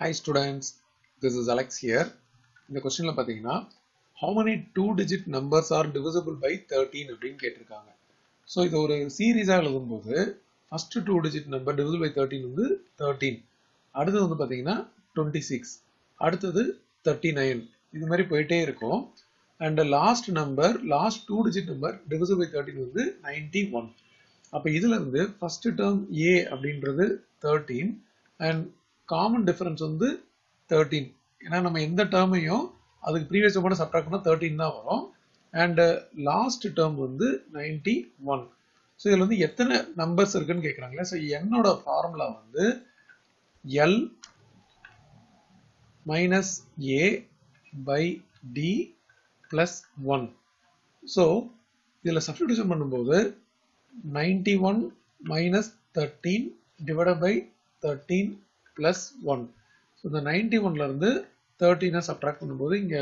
Hi students this is Alex here இந்த கொஸ்டினில் பார்த்தீங்கன்னா how many two digit numbers are divisible by thirteen அப்படின்னு கேட்டிருக்காங்க. ஸோ இது ஒரு சீரீஸாக எழுதும்போது first two digit number divisible by thirteen வந்து தேர்ட்டீன் அடுத்தது வந்து பார்த்தீங்கன்னா டுவெண்ட்டி சிக்ஸ் அடுத்தது தேர்ட்டி நைன் இது மாதிரி போயிட்டே இருக்கும். And last number last two digit number divisible by thirteen வந்து நைன்டி ஒன் அப்போ இதுலேருந்து வந்து ஃபஸ்ட்டு டேர்ம் ஏ அப்படின்றது தேர்ட்டீன் அண்ட் காமன் டிஃபரன்ஸ் வந்து 13 ஏன்னா நம்ம எந்த டேர்மையும் அதுக்கு ப்ரீவியஸ் கூட சப்ட்ராக்ட்னா தேர்ட்டீன் தேர்ட்டின் தான் வரும். அண்ட் லாஸ்ட் டேர்ம் வந்து நைன்டி ஒன் ஸோ இதில் வந்து எத்தனை நம்பர்ஸ் இருக்குன்னு கேட்குறாங்களே ஸோ என்னோட ஃபார்முலா வந்து L minus A by D plus one so இதில் சப்ஸ்டியூஷன் பண்ணும்போது ninety one minus thirteen divide by thirteen plus one so இந்த நைன்டி ஒன்லேருந்து தேர்ட்டினை சப்ட்ராக்ட் பண்ணும்போது இங்கே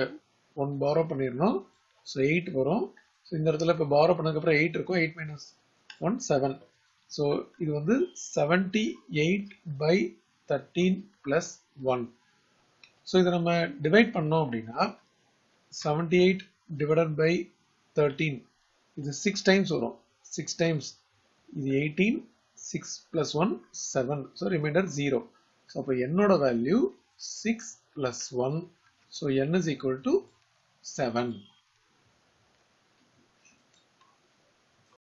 ஒன் பாரோ பண்ணிடணும். ஸோ எயிட் வரும். ஸோ இந்த இடத்துல இப்போ பாரோ பண்ணதுக்கப்புறம் எயிட் இருக்கும். Eight minus one seven so இது வந்து seventy eight by thirteen plus one so இதை நம்ம டிவைட் பண்ணோம் அப்படின்னா seventy eight divided by thirteen இது சிக்ஸ் டைம்ஸ் வரும். சிக்ஸ் டைம்ஸ் இது eighteen six plus one seven so remainder zero அப்போ என்னோட value six plus 1 so n is equal to 7